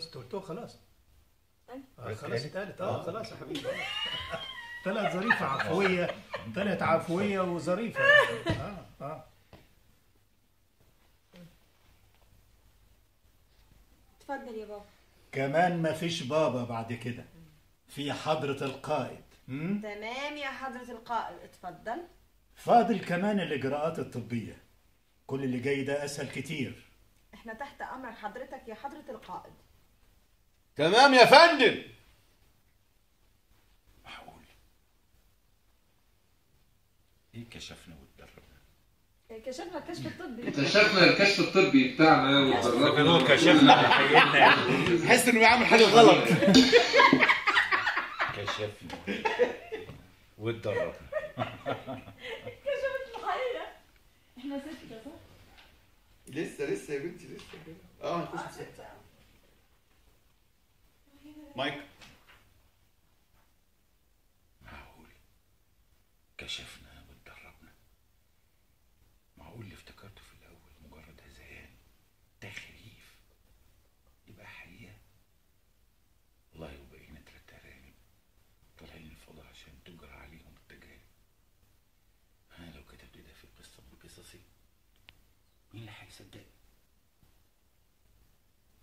بس قلتوه خلاص. أيوة. آه خلاص اتقالت. آه خلاص يا حبيبي. طلعت ظريفة عفوية. طلعت عفوية وظريفة. آه آه. اتفضل يا بابا. كمان ما فيش بابا بعد كده. في حضرة القائد؟ تمام يا حضرة القائد. اتفضل. فاضل كمان الإجراءات الطبية. كل اللي جاي ده أسهل كتير. إحنا تحت أمر حضرتك يا حضرة القائد. تمام يا فندم. معقول؟ إيه كشفنا واتدربنا كشفنا الكشف الطبي. اكتشفنا الكشف الطبي بتاعنا وقررنا كشفنا. حقيقتنا حس إنه بيعمل حاجة غلط. كشفنا. واتدربنا كشفت الحقيقة. إحنا ستة صح؟ لسه لسه يا بنتي لسه آه هنخش مايك. معقول؟ كشفنا واتدربنا. معقول اللي افتكرته في الأول مجرد هذيان تخريف؟ يبقى حقيقة؟ والله وبقينا تلات أرانب طالعين الفضاء عشان تجرى عليهم التجارب أنا لو كتبت ده في قصة من قصصي مين اللي هيصدقني؟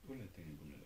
قولنا تاني قولنا